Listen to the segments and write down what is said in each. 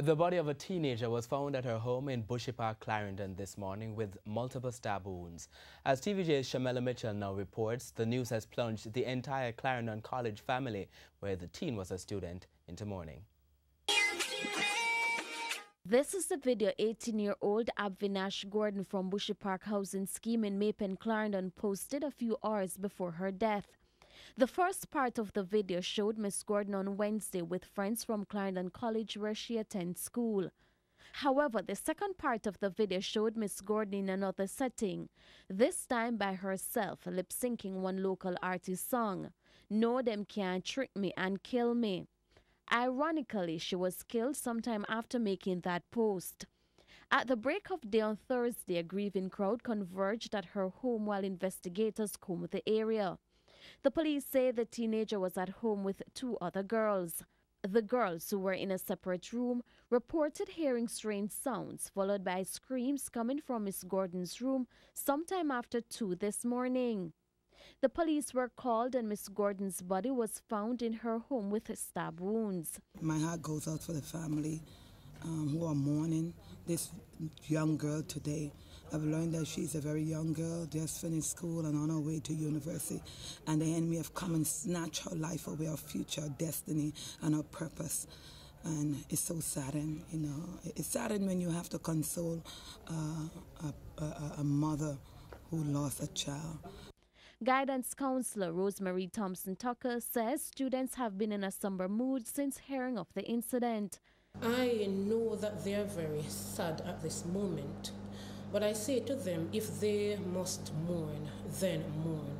The body of a teenager was found at her home in Bushy Park, Clarendon this morning with multiple stab wounds. As TVJ's Shamela Mitchell now reports, the news has plunged the entire Clarendon College family, where the teen was a student, into mourning. This is the video 18-year-old Abvinash Gordon from Bushy Park Housing Scheme in May Pen, Clarendon posted a few hours before her death. The first part of the video showed Miss Gordon on Wednesday with friends from Clarendon College where she attends school. However, the second part of the video showed Miss Gordon in another setting, this time by herself, lip syncing one local artist's song, No Them Can't Trick Me and Kill Me. Ironically, she was killed sometime after making that post. At the break of day on Thursday, a grieving crowd converged at her home while investigators combed the area. The police say the teenager was at home with two other girls. The girls, who were in a separate room, reported hearing strange sounds followed by screams coming from Miss Gordon's room sometime after 2 this morning. The police were called and Miss Gordon's body was found in her home with stab wounds. My heart goes out for the family um, who are mourning this young girl today. I've learned that she's a very young girl, just finished school and on her way to university. And the enemy have come and snatched her life away, her future, her destiny, and her purpose. And it's so saddening, you know. It's saddening when you have to console uh, a, a, a mother who lost a child. Guidance counselor Rosemary Thompson Tucker says students have been in a somber mood since hearing of the incident. I know that they are very sad at this moment, but I say to them if they must mourn, then mourn.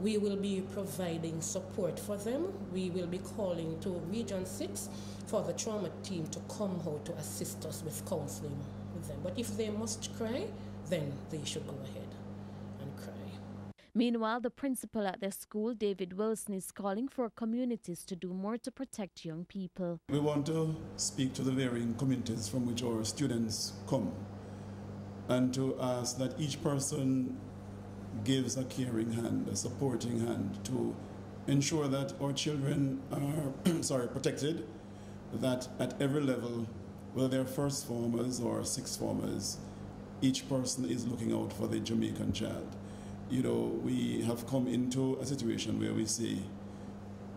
We will be providing support for them. We will be calling to Region 6 for the trauma team to come out to assist us with counseling with them. But if they must cry, then they should go ahead and cry. Meanwhile, the principal at their school, David Wilson, is calling for communities to do more to protect young people. We want to speak to the varying communities from which our students come and to ask that each person gives a caring hand, a supporting hand to ensure that our children are sorry, protected, that at every level, whether they're first formers or sixth formers, each person is looking out for the Jamaican child you know, we have come into a situation where we say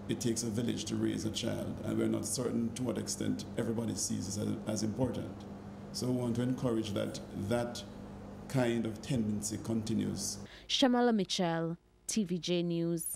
it takes a village to raise a child, and we're not certain to what extent everybody sees as, as important. So we want to encourage that that kind of tendency continues. Shamala Mitchell, TVJ News.